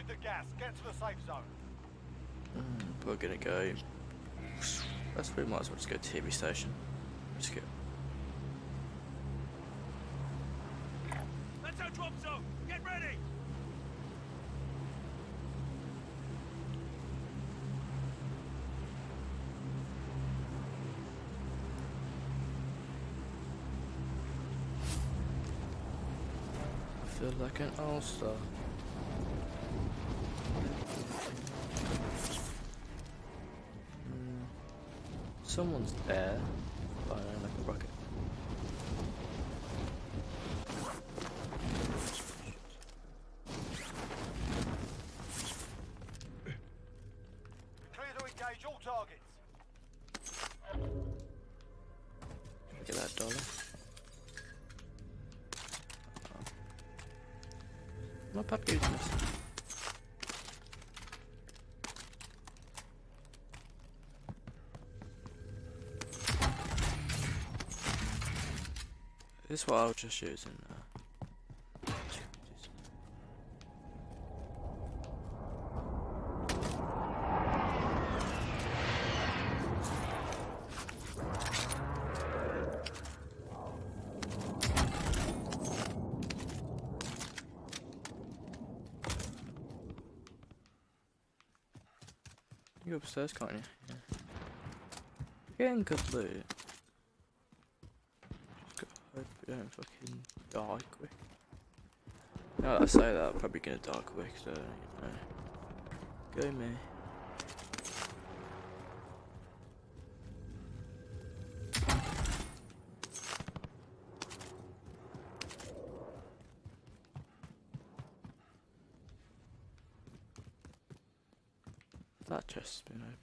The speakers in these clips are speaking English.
Avoid the gas. Get to the safe zone. Mm, we're gonna go. That's we might as well just go to TV station. Just go. That's our drop zone. Get ready. I feel like an all-star. Someone's there. Firing like a rocket. Clear to engage all targets. Get that dollar. Not bad business. This is what I was just using. Uh, you upstairs, can't you? Yeah. Getting good loot. Just gotta hope we don't fucking die quick. Now that I say that, I'm probably gonna die quick, so, you know. Go me. That chest's been open.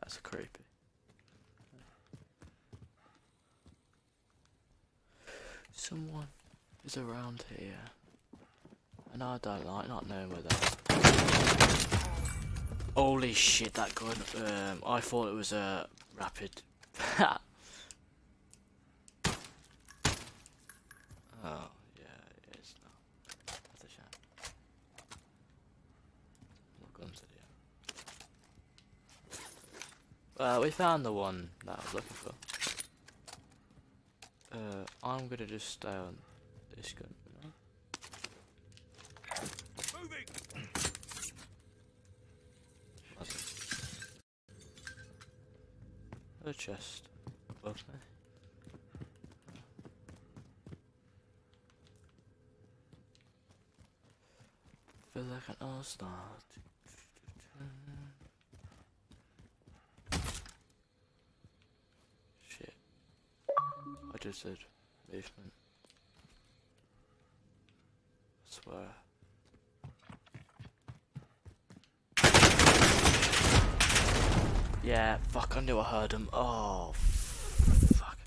That's creepy. Someone is around here. And I don't like not knowing where they. Holy shit, that gun. Um, I thought it was a rapid. oh? Uh, we found the one that I was looking for. Uh, I'm gonna just stay on this gun. You? Moving. A chest above me. Feel like an all-star. Shit. I just said movement. Yeah, fuck, I knew I heard him. Oh, fuck.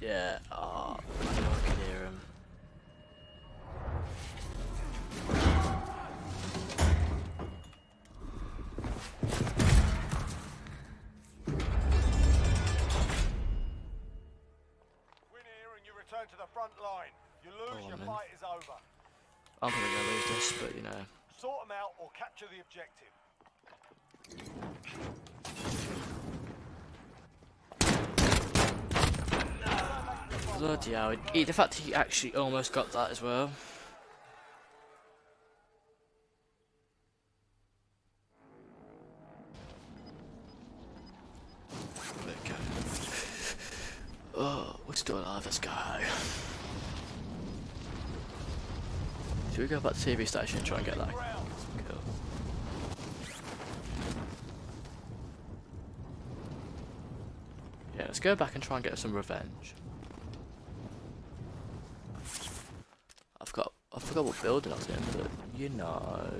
Yeah, oh, return to the front line. You lose, on, your then. fight is over. I'm probably gonna lose this, but you know. Sort them out or capture the objective. Bloody hell. he- The fact he actually almost got that as well. There we go. Oh, we're still alive, let's go. Should we go back to TV station and try and get that kill? Yeah, let's go back and try and get some revenge. I've got I forgot what building I was in, but you know.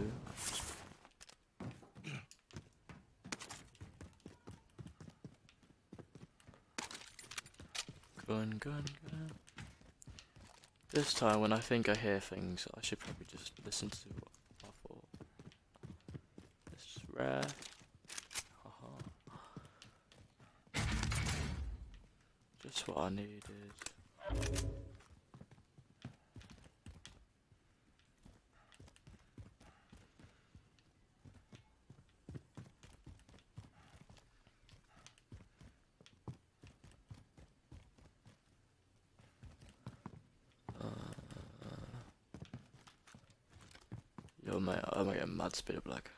Gun, gun. This time, when I think I hear things, I should probably just listen to what I thought. This is rare. Just what I needed. Yo, my, I'm gonna get mad speed of black.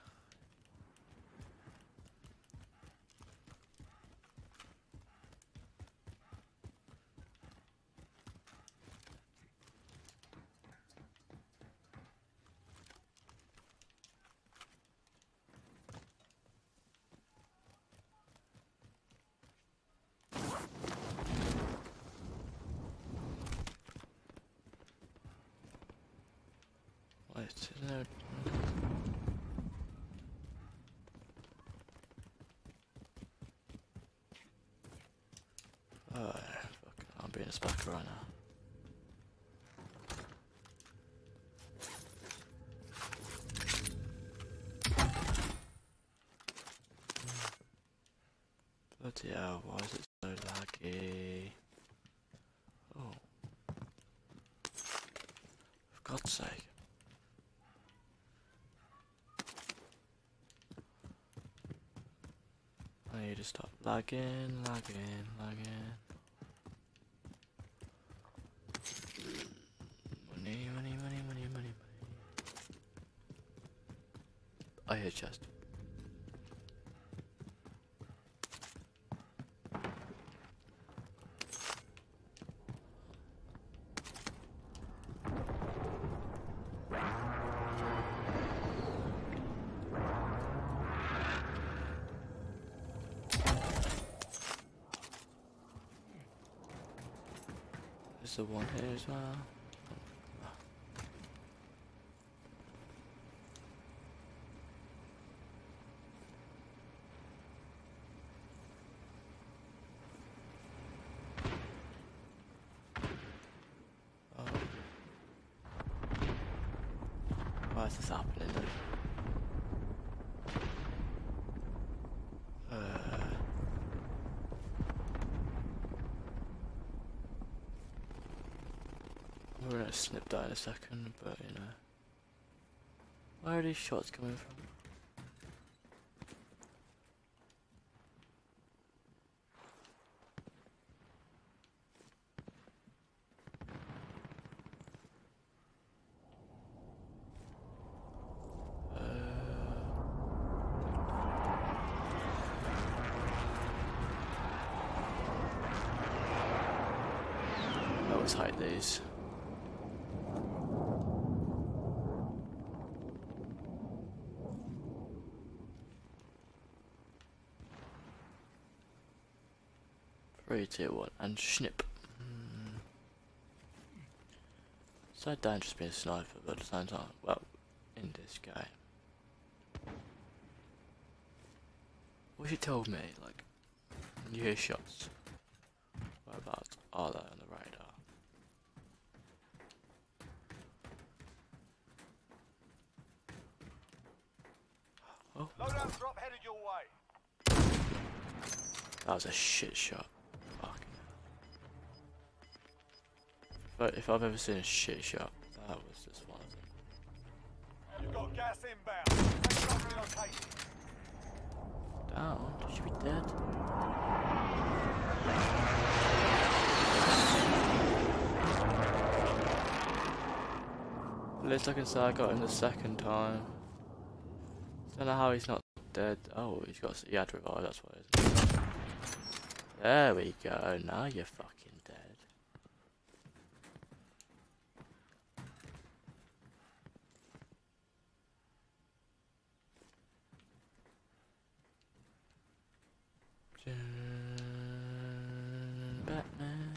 Wait, is there... Oh, being a spacker right now. Bloody hell, why is it so laggy? Oh. For God's sake. I need to stop lagging, lagging, lagging. I hear chest. There's the one here as well. This happening then? Uh, we're gonna snip that in a second, but you know. Where are these shots coming from? 3, 2, 1, and snip. Mm. So dangerous being a sniper, but at the same time, well, in this game. what you told me, like, you hear shots. Whereabouts are they on the radar? Oh. That was a shit shot. But if I've ever seen a shit shot, that was just one of them. You've got gas inbound. Down? Should be dead. At least I can say I got him the second time. Don't know how he's not dead. Oh, he's got he had revive. That's what it is. There we go. Now you're fucking dead. Dun, Batman.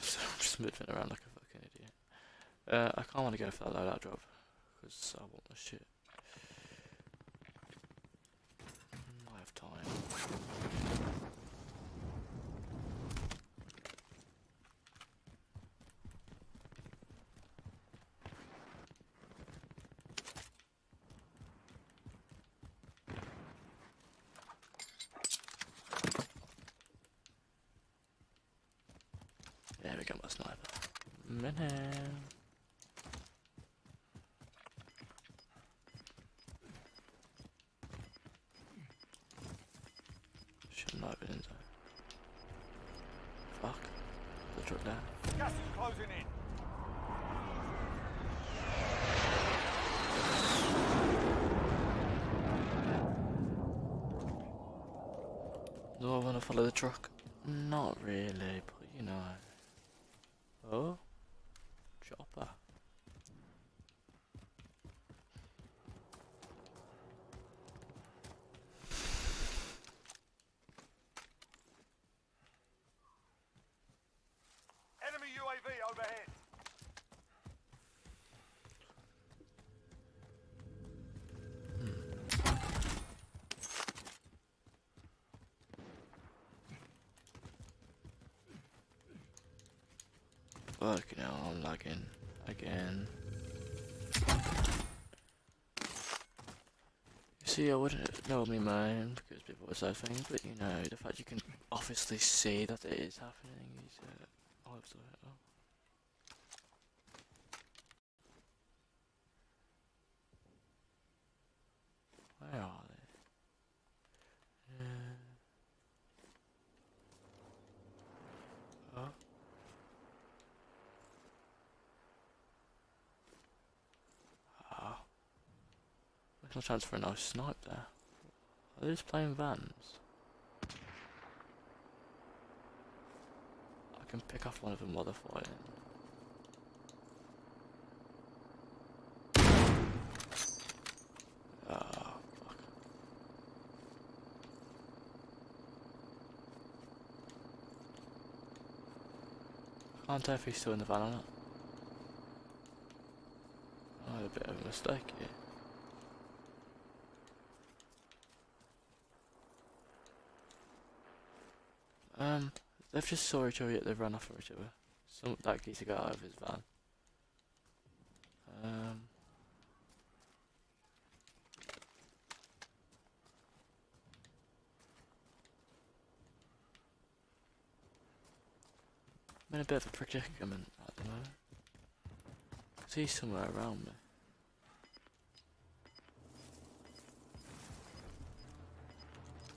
So I'm just moving around like a fucking idiot. Uh, I can't want to go for that loadout drop because I want the shit. Mm, I have time. There we go, my sniper. Mm-hmm. Minute. Should not have been inside. Fuck. The truck there. Gas is closing in. Do I want to follow the truck? Not really, but you know. Oh? Chopper. Fuck, you know, I'm lagging again. You see, I wouldn't know me mind because people say things, but you know, the fact you can obviously see that it is happening is uh, all of the oh. Where are they? Uh, oh. Ah. There's no chance for a nice snipe there. Are they just playing vans? I can pick off one of them while they're fighting. Ah, fuck. Can't tell if he's still in the van or not. I had a bit of a mistake here. Um, they've just saw each other yet they've run off from each other. Some that geezer got out of his van. Um. I'm in a bit of a predicament at the moment. He's somewhere around me.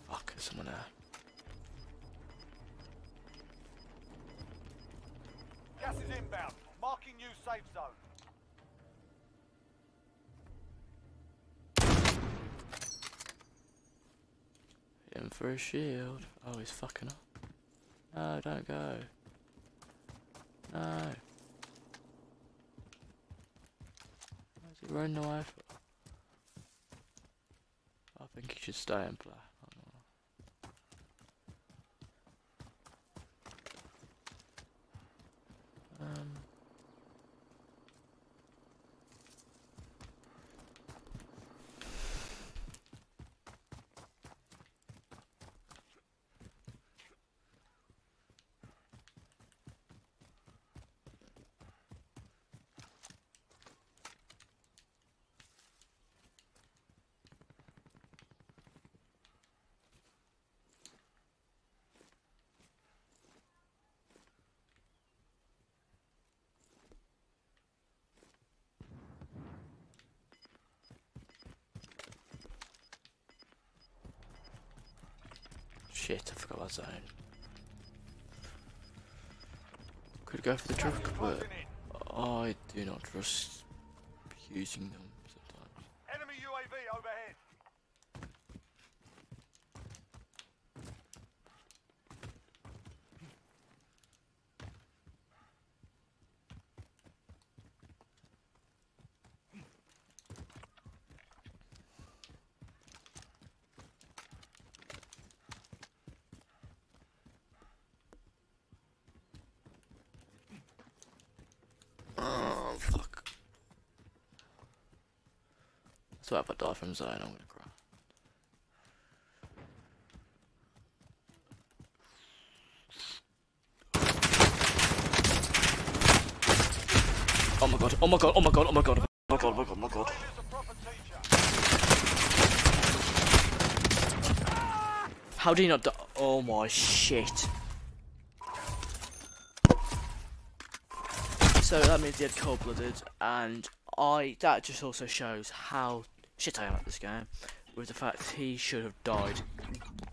Fuck, there's someone there. Inbound. Marking new safe zone. In for a shield. Oh, he's fucking up. No, don't go. No. Where's he running away for? I think he should stay and play. Shit, I forgot about zone. Could go for the truck, but. I do not trust using them So if I die from zone, I'm gonna cry. Oh my god, oh my god, oh my god, oh my god, oh my god, oh my god, oh my god. How do you not die? Oh my shit. so that means he had cold blooded, and I that just also shows how shit I am at this game. With the fact he should have died